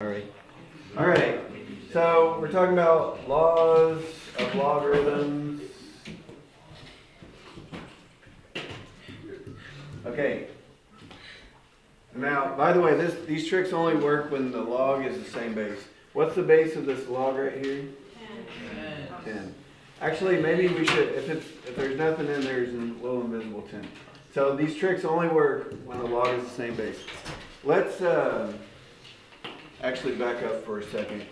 Alright. Alright, so we're talking about laws of logarithms. Okay. Now, by the way, this, these tricks only work when the log is the same base. What's the base of this log right here? Ten. Actually, maybe we should, if it's, if there's nothing in there, there's a little invisible ten. So these tricks only work when the log is the same base. Let's, uh, actually back up for a second.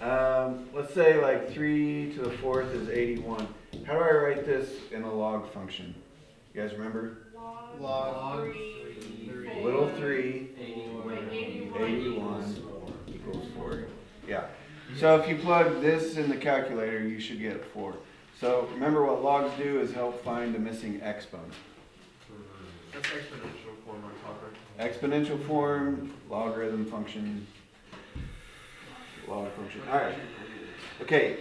Um, let's say like 3 to the fourth is 81. How do I write this in a log function? You guys remember? Log three, Little 3, 81 equals 4. Yeah. So if you plug this in the calculator, you should get 4. So remember what logs do is help find the missing exponent. That's exponential form on top, right? Exponential form, logarithm function, log function. All right. Okay.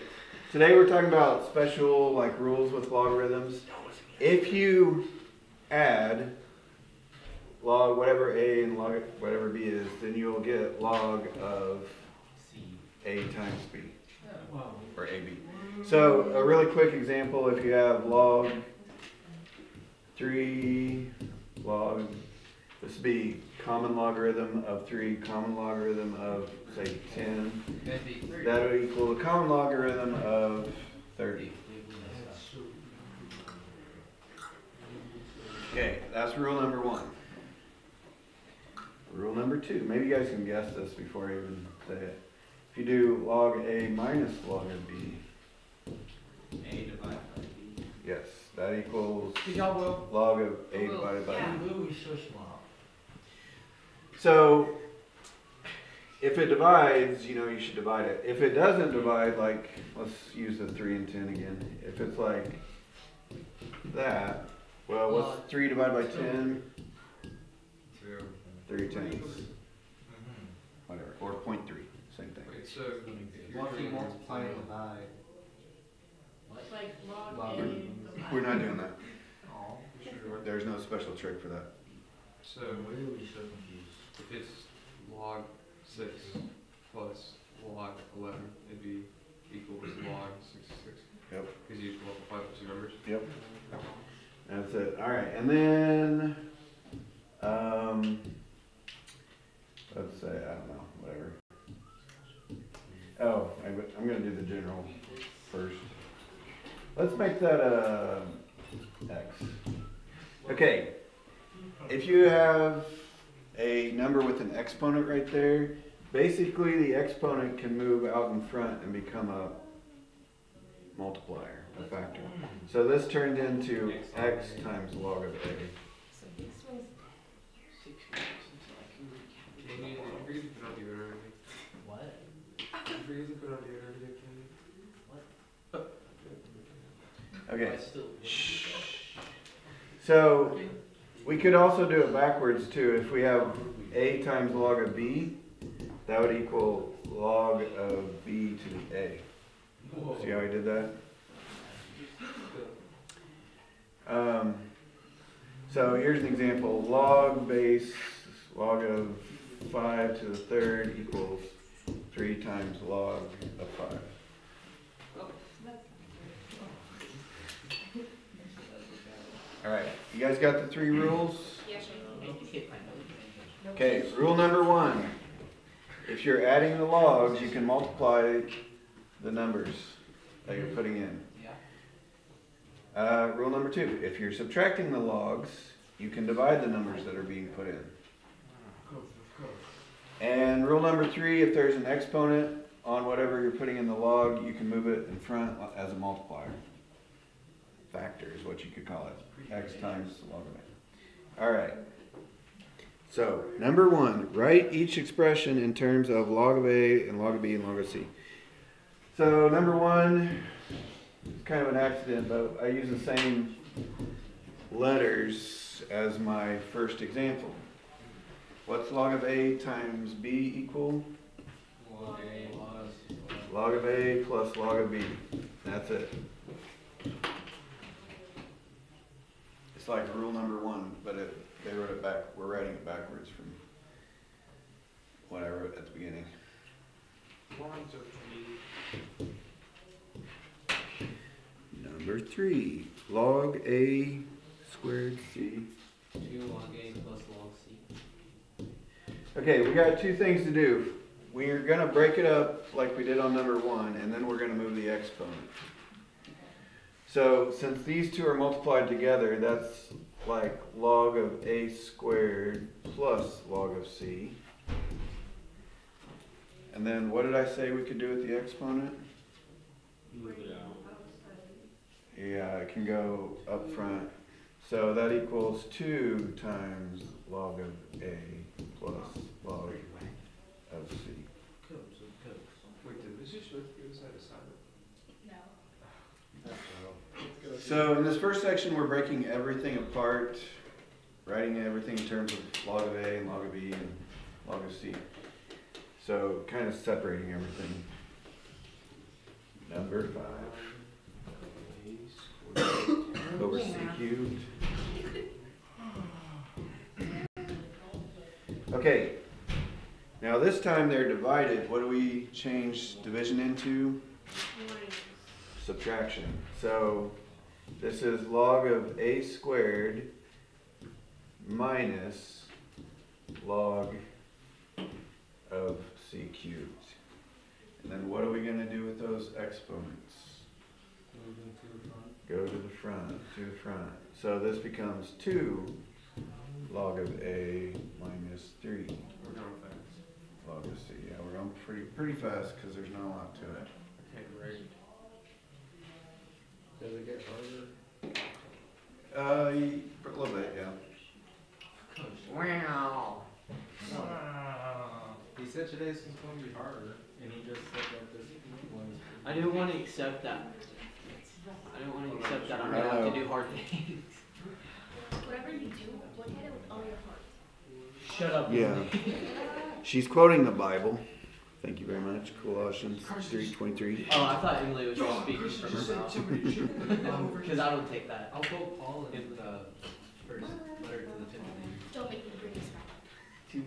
Today we're talking about special like rules with logarithms. If you add log whatever a and log whatever b is, then you'll get log of a times b or ab. So a really quick example: if you have log three log this would be common logarithm of 3, common logarithm of, say, 10. That would equal the common logarithm of 30. Okay, that's rule number one. Rule number two, maybe you guys can guess this before I even say it. If you do log A minus log of B, A divided by B. yes, that equals Good job, Will. log of A divided by B. Yeah, Will is so if it divides, you know, you should divide it. If it doesn't divide, like, let's use the 3 and 10 again. If it's like that, well, what's 3 divided by 10? 3 tenths. Whatever. Or 0.3. Same thing. Wait, so What if you multiply and divide? Like log Log. We're not doing that. Oh. There's no special trick for that. So Will is so confused. If it's log six plus log eleven, it'd be equal to log sixty-six. Yep. Because you multiply the two numbers. Yep. That's it. All right. And then, um, let's say, I don't know, whatever. Oh, I, am going to do the general first. Let's make that a x. Okay. If you have a number with an exponent right there, basically the exponent can move out in front and become a multiplier, a factor. So this turned into x times log of a. So this was Six years since I Can you, you forget to put on the order everything. What? You forget to put on the order everything. Okay. So we could also do it backwards too. If we have a times log of b, that would equal log of b to the a. See how we did that? Um, so here's an example. Log base log of 5 to the third equals 3 times log of 5. All right, you guys got the three rules? yes. Okay, rule number one. If you're adding the logs, you can multiply the numbers that you're putting in. Yeah. Uh, rule number two, if you're subtracting the logs, you can divide the numbers that are being put in. And rule number three, if there's an exponent on whatever you're putting in the log, you can move it in front as a multiplier. Factor is what you could call it, x times log of a. All right. So, number one, write each expression in terms of log of a and log of b and log of c. So, number one, it's kind of an accident, but I use the same letters as my first example. What's log of a times b equal? Log. Log of a plus log of b. That's it. It's like rule number one, but it, they wrote it back, we're writing it backwards from what I wrote at the beginning. Logs. Number three, log A squared C. Two log A plus log C. Okay, we got two things to do. We're gonna break it up like we did on number one, and then we're gonna move the exponent. So since these two are multiplied together, that's like log of A squared plus log of C. And then what did I say we could do with the exponent? Move it out. Yeah, it can go up front. So that equals two times log of A plus log of C. Codes, codes. Wait, did this just both give us that assignment? No. So in this first section, we're breaking everything apart, writing everything in terms of log of A and log of B and log of C. So kind of separating everything. Number five over C cubed. Okay, now this time they're divided. What do we change division into? subtraction. So this is log of a squared minus log of c cubed. And then what are we gonna do with those exponents? Move them to the front. Go to the front, to the front. So this becomes two log of a minus three We're going fast. log of c. Yeah, we're going pretty, pretty fast because there's not a lot to it. Does it get harder? Uh, a little bit, yeah. Wow. He said today's is going to be harder, and he just said that this one. I didn't want to accept that. I didn't want to accept that I'm I gonna have to do hard things. Whatever you do, look at it with all your heart. Shut up. Yeah. She's quoting the Bible. Thank you very much. Colossians three twenty three. Oh, I thought Emily was just speaking from her mouth. Because I don't take that. I'll quote Paul in the first letter to the Timothy. Don't make me bring this back. Two,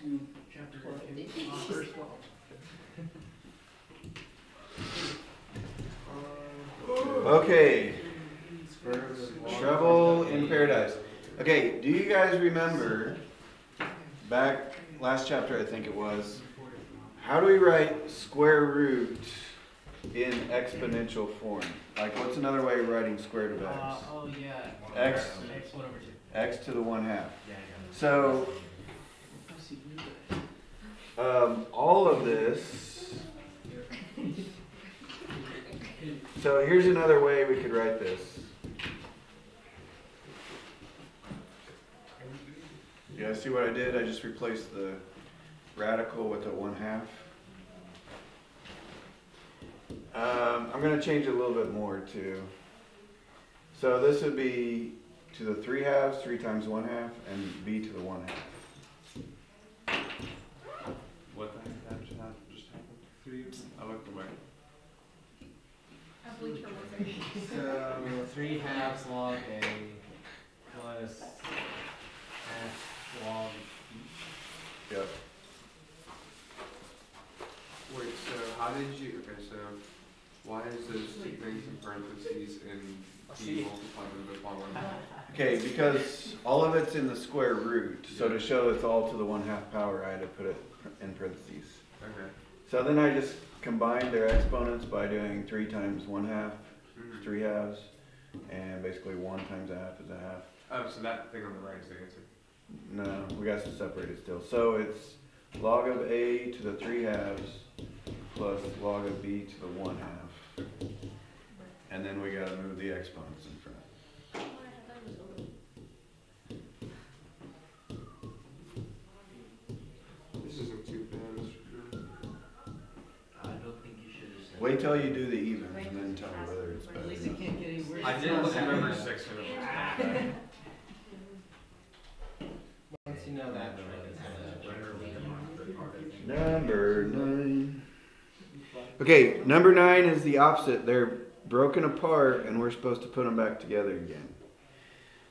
two, chapter two, uh, verse twelve. Okay, trouble in paradise. Okay, do you guys remember back last chapter? I think it was. How do we write square root in exponential form? Like, what's another way of writing square root of Uh, x? oh yeah. X. X one over two. X to the one half. Yeah, So got it. See, you did it. Um, all of this. So here's another way we could write this. Yeah, see what I did? I just replaced the radical with a one half. Um, I'm gonna change it a little bit more too. So this would be to the three halves, three times one half, and b to the one half. What the heck that just happened? Just happened? Three. I looked away. I believe her words. So three halves log A plus half log Yep. Wait, so how did you, okay, so why is those two things in parentheses and b multiplied by the following? Okay, because all of it's in the square root, so to show it's all to the one half power, I had to put it in parentheses. Okay. So then I just combined their exponents by doing three times one half, Mhm. three halves, and basically one times a half is a half. Oh, so that thing on the right is the answer. No, we got to separate it still. So it's log of A to the three halves plus log of b to the 1 half. And then we got to move the exponents in front. This isn't too bad, is it? I don't think you should. Wait till you do the evens and then tell me whether it's better. At least it can't get any worse. I did remember 600. Okay, number nine is the opposite. They're broken apart and we're supposed to put them back together again.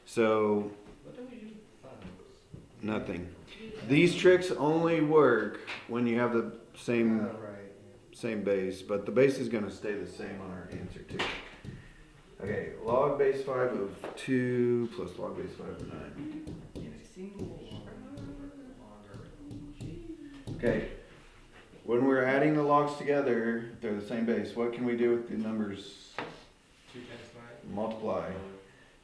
So, What do we do? nothing. These tricks only work when you have the same oh, same base, but the base is gonna stay the same on our answer too. Okay, log base five of two plus log base five of nine. Okay, when we're adding the logs together, they're the same base. What can we do with the numbers? Two times nine. Multiply.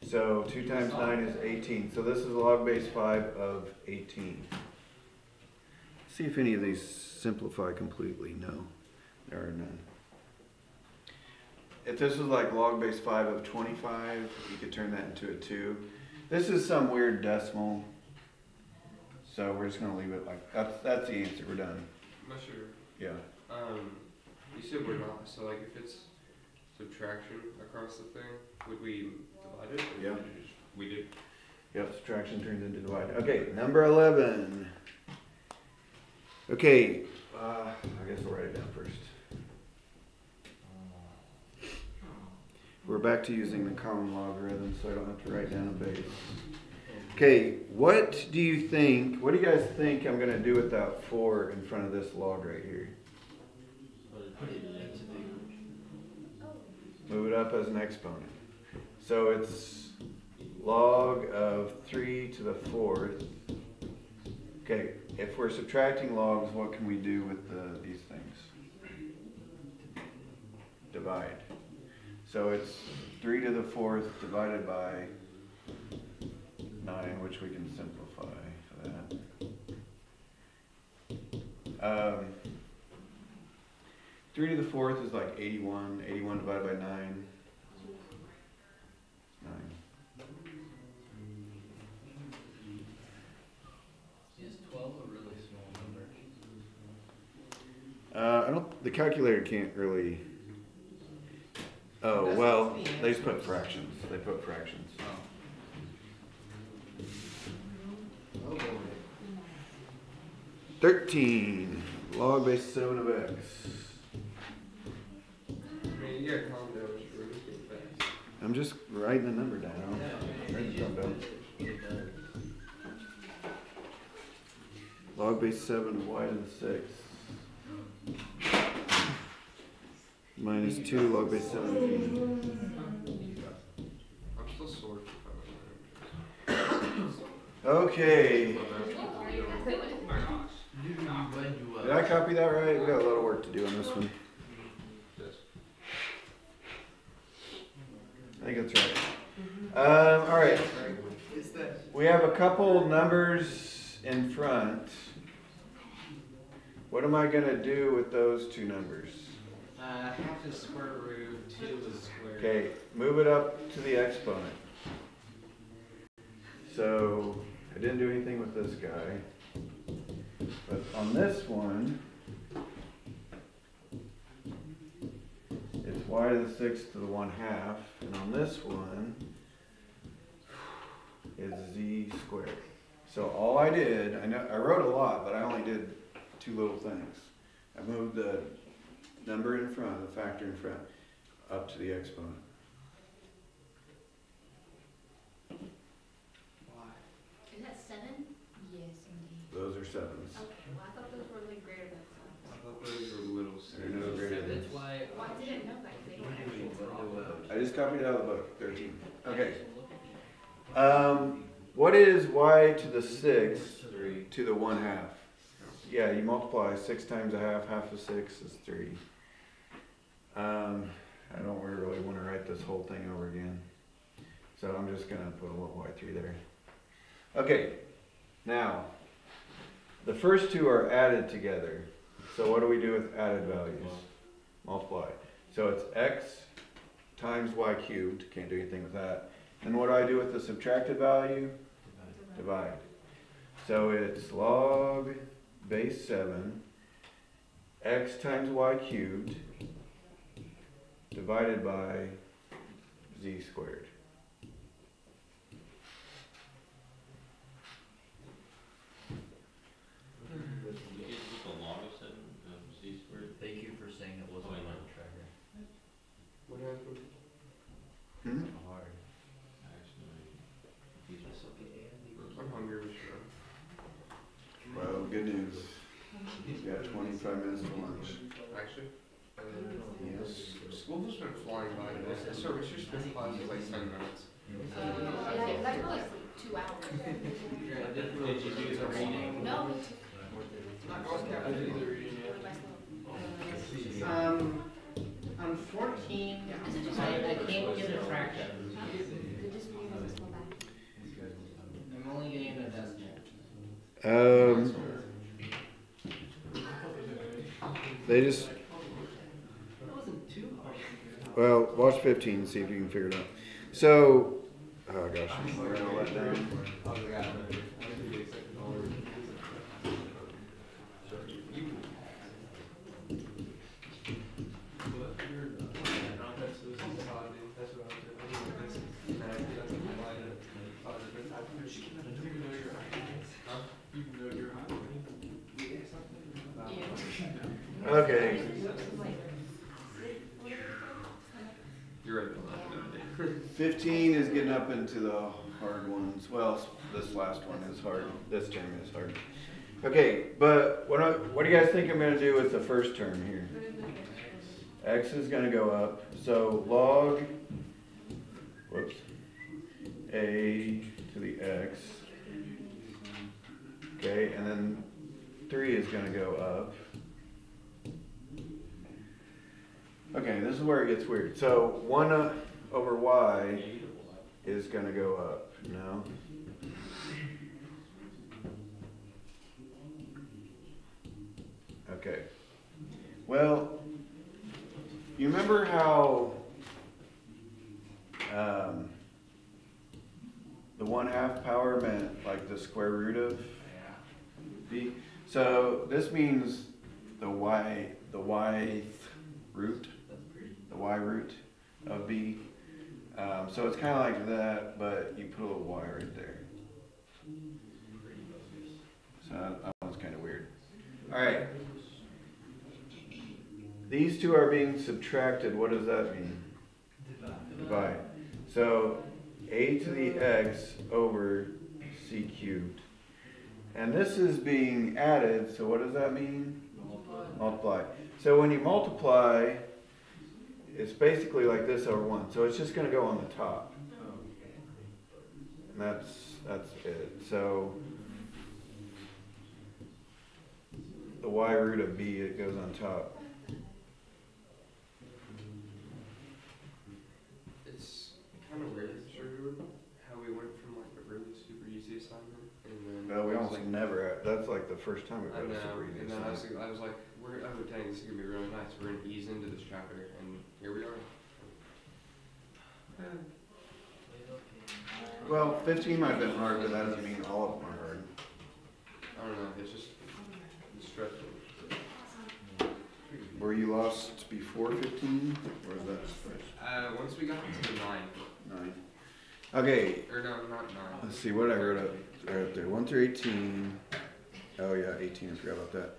So two times nine is eighteen. So this is log base five of eighteen. See if any of these simplify completely. No, there are none. If this was like log base five of twenty-five, you could turn that into a two. This is some weird decimal. So we're just gonna leave it like, that's, that's the answer. We're done. I'm not sure. Yeah. Um, you said we're not, so like if it's subtraction across the thing, would we divide it? or Yeah. we just- We did. Yep, subtraction turns into divide. Okay, number eleven. Okay, uh, I guess we'll write it down first. We're back to using the common logarithm, so I don't have to write down a base. Okay, what do you think, what do you guys think I'm gonna do with that four in front of this log right here? Move it up as an exponent. So it's log of three to the fourth. Okay, if we're subtracting logs, what can we do with the, these things? Divide. So it's three to the fourth divided by nine, which we can simplify for that. Um, Three to the fourth is like 81. 81 divided by nine. Nine. Is twelve a really small number? Uh, I don't. The calculator can't really. Oh well, they just put fractions. They put fractions. Oh, 13. Log base 7 of x. I'm just writing the number down. Log base 7 of y to the 6. Minus 2 log base 7 Okay. Did I copy that right? We got a lot of work to do on this one. I think that's right. Um, all right. We have a couple numbers in front. What am I gonna do with those two numbers? Uh, half is square root, two is square. Okay, move it up to the exponent. So, I didn't do anything with this guy. But on this one, it's y to the sixth to the one half, and on this one, is z squared. So all I did, I know, I wrote a lot, but I only did two little things. I moved the number in front, the factor in front, up to the exponent. Is that seven? Yes, indeed. Those are sevens. Okay, well, I thought those were like greater than seven. I thought those were little They're no greater than. That's why. Well, I didn't know that, 'cause they don't actually draw. I just copied it out of the book, thirteen. Okay. Um, what is y to the sixth to the one half? Yeah, you multiply six times a half, half of six is three. Um, I don't really wanna write this whole thing over again. So I'm just gonna put a little y three there. Okay, now, the first two are added together. So what do we do with added values? Multiply. So it's x times y cubed, can't do anything with that. And what do I do with the subtracted value? Divide. So it's log base seven, x times y cubed, divided by z squared. You get just a log of seven, um, z squared? Thank you for saying it wasn't Oh, yeah. on the tracker. What happened? Hmm? Hard. Actually, I'm hungry, Mr. Ruben. forty-five minutes to lunch. Actually, uh, Yes. school has been flying by today. So Mr. Smith class is like ten minutes. Yeah, that's probably like two hours. Did you do the reading? No, me I did the reading, too. Um, on fourteen, I, I can't get a fraction. They just read as a small back. I'm only getting a decimal. Um, they just, well, watch fifteen, and see if you can figure it out. So, oh gosh, 15 is getting up into the hard ones. Well, this last one is hard. This term is hard. Okay, but what, what do you guys think I'm going to do with the first term here? X is going to go up. So log, whoops, A to the X. Okay, and then 3 is going to go up. Okay, this is where it gets weird. So 1 up over Y is gonna go up, no? Okay. Well, you remember how um, the one half power meant like the square root of b? So this means the y, the y root, the y root of b. Um, so it's kind of like that, but you put a little wire right there. So that, one's kind of weird. All right. These two are being subtracted. What does that mean? Divide. So a to the x over c cubed. And this is being added, so what does that mean? Multiply. So when you multiply, it's basically like this over one. So it's just gonna go on the top. And that's, that's it. So the y root of b, it goes on top. It's kind of weird, how we went from like a really super easy assignment and then. No, we almost like- never, that's like the first time we've I had a super easy then I was, assignment. I was like, we're, I would think this is gonna be really nice, we're gonna ease into this chapter, and here we are. Well, fifteen might have been hard, but that doesn't mean all of them are hard. I don't know, it's just, it's stressful. Were you lost before fifteen, or is that first? Uh, once we got to nine, Nine. Okay, or no, not nine. let's see, what I wrote up, right up there, one through eighteen. Oh yeah, eighteen, I forgot about that.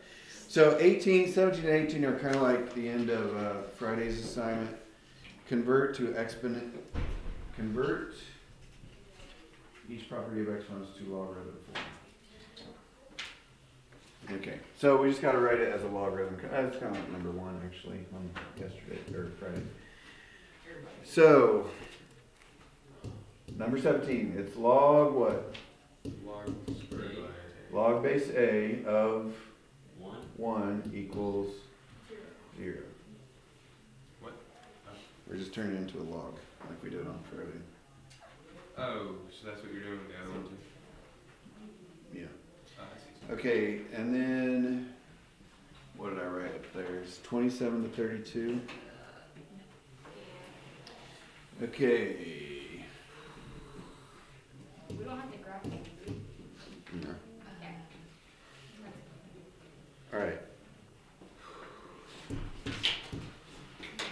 So 18, 17, and eighteen are kinda like the end of, uh, Friday's assignment. Convert to exponent, convert each property of exponents to logarithm form. Okay, so we just gotta write it as a logarithm, that's kinda like number one actually, on yesterday, or Friday. So, number seventeen, it's log what? Log. Log base A of One? one equals zero. What? We're just turning it into a log, like we did on Friday. Oh, so that's what you're doing with the other one too? Yeah. Oh, Okay, and then, what did I write up there? It's twenty-seven to thirty-two. Okay. We don't have to graph it. No. All right.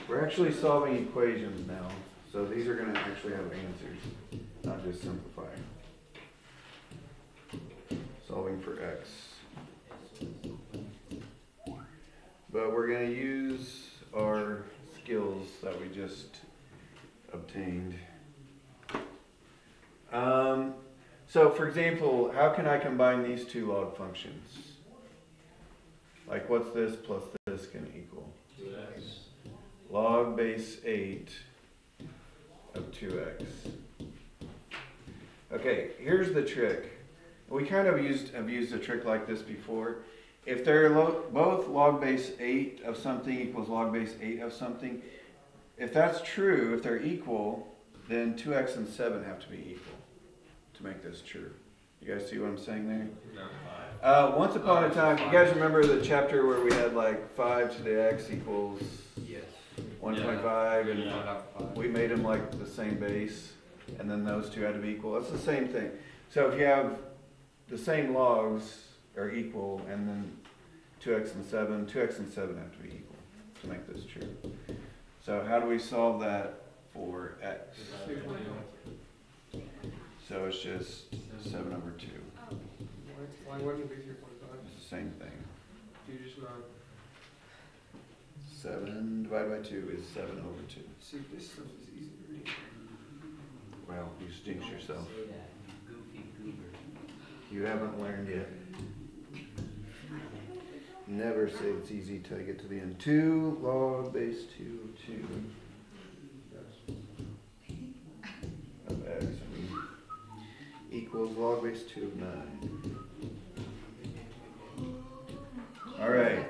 We're actually solving equations now, so these are gonna actually have answers, not just simplifying. Solving for x. But we're gonna use our skills that we just obtained. Um, so for example, how can I combine these two log functions? Like what's this plus this gonna equal? Two X. Log base eight of two x. Okay, here's the trick. We kind of used, have used a trick like this before. If they're lo- both log base eight of something equals log base eight of something, if that's true, if they're equal, then two x and seven have to be equal to make this true. You guys see what I'm saying there? No. Uh, once upon a time, you guys remember the chapter where we had like five to the x equals Yes. one point five and Five out of five. we made them like the same base, and then those two had to be equal. That's the same thing. So if you have the same logs are equal, and then two x and seven, two x and seven have to be equal to make this true. So how do we solve that for x? So it's just seven over two. Why wouldn't it be three point five? It's the same thing. Do you just not, Seven divided by two is seven over two. see, this stuff is easy to read. Well, you jinx yourself. You. You haven't learned yet. Never say it's easy till you get to the end. Two log base two two equals log base 2 of 9. All right.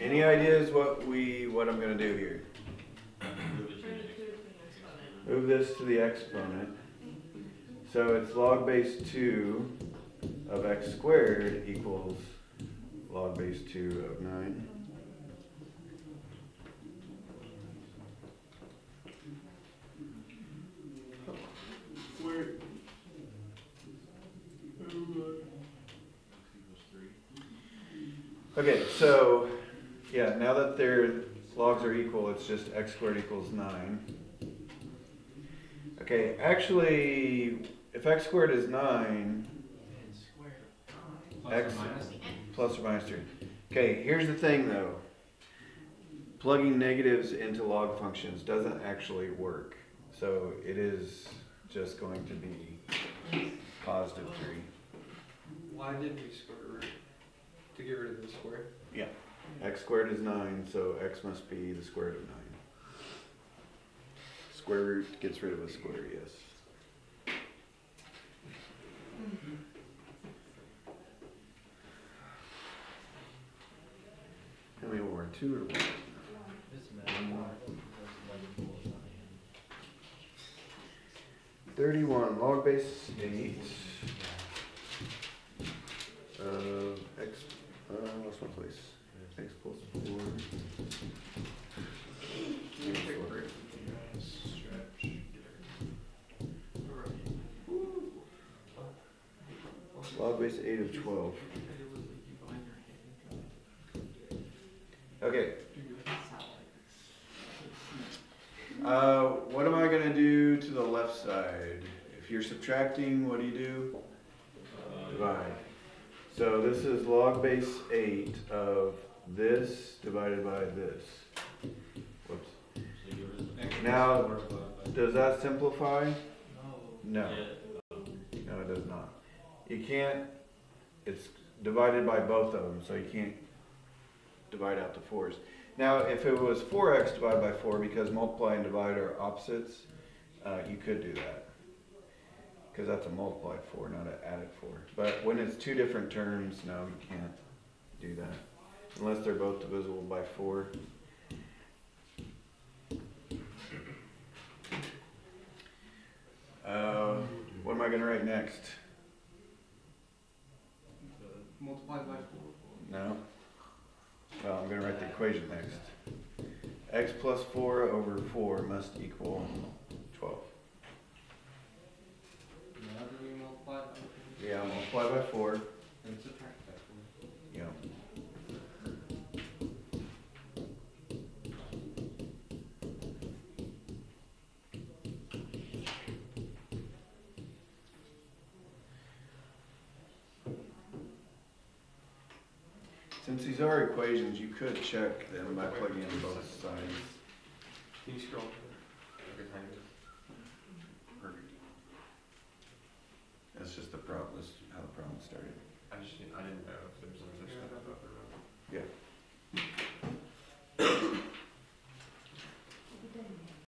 Any ideas what we what I'm going to do here? Move this to the exponent. So it's log base 2 of x squared equals log base 2 of 9. Okay, so, yeah, now that their logs are equal, it's just x squared equals nine. Okay, actually, if x squared is nine, Plus X. minus? plus or minus three. Okay, here's the thing though. Plugging negatives into log functions doesn't actually work. So it is just going to be positive three. Why did we square? To get rid of the square? Yeah. X squared is nine, so x must be the square root of nine. Square root gets rid of a square, yes. How many more? Two or one? This man. Thirty-one, log base eight. Uh, x, lost my place. Plus four. Log base eight of twelve. Okay. Uh, what am I gonna do to the left side? If you're subtracting, what do you do? This is log base eight of this divided by this. Whoops. so yours is- Now, does that simplify? No. No, it does not. You can't, it's divided by both of them, so you can't divide out the fours. Now, if it was four x divided by four, because multiply and divide are opposites, uh, you could do that because that's a multiplied four, not an added four. But when it's two different terms, no, you can't do that unless they're both divisible by four. Uh, what am I going to write next? Multiply multiplied by four. No. Well, I'm going to write the equation next. x plus 4 over 4 must equal 12. Yeah, multiply by four. And subtract by four. Yeah. Since these are equations, you could check them by plugging in both sides. Can you scroll?